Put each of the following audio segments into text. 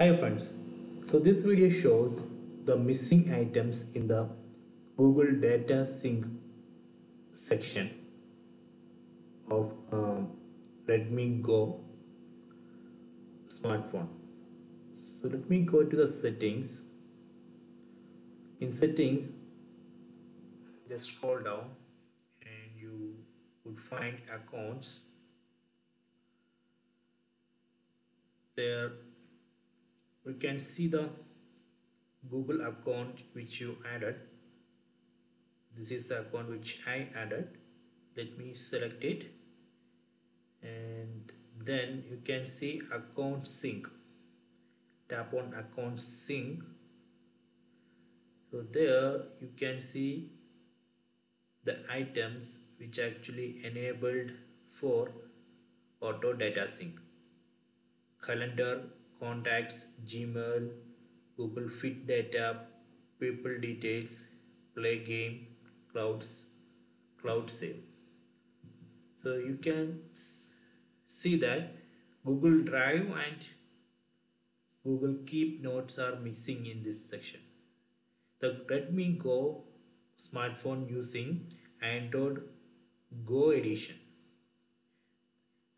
Hi friends, so this video shows the missing items in the Google Data Sync section of um, Redmi Go smartphone. So let me go to the settings. In settings, just scroll down and you would find accounts. There we can see the Google account which you added. This is the account which I added. Let me select it. And then you can see account sync. Tap on account sync. So there you can see the items which actually enabled for auto data sync. Calendar contacts, Gmail, Google Fit Data, People Details, Play Game, Clouds, Cloud Save. So you can see that Google Drive and Google Keep Notes are missing in this section. The Redmi Go smartphone using Android Go edition.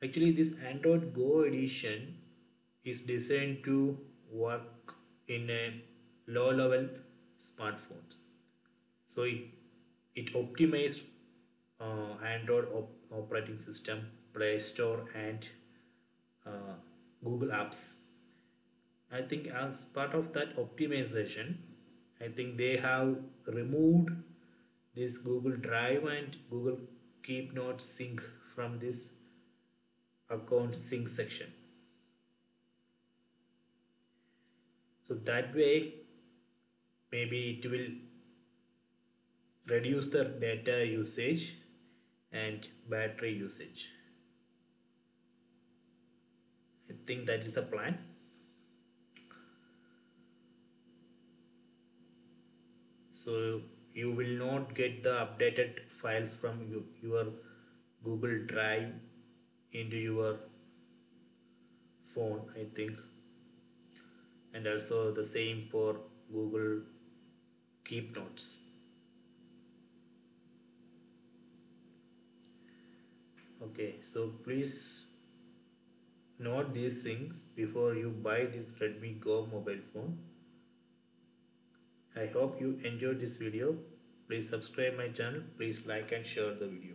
Actually this Android Go edition is designed to work in a low level smartphones. So it it optimized uh, android op operating system play store and uh, google apps. I think as part of that optimization i think they have removed this google drive and google keep notes sync from this account sync section so that way maybe it will reduce the data usage and battery usage. I think that is a plan. So you will not get the updated files from your Google Drive into your phone I think and also the same for Google Keep Notes. Okay, so please note these things before you buy this Redmi Go mobile phone. I hope you enjoyed this video. Please subscribe my channel. Please like and share the video.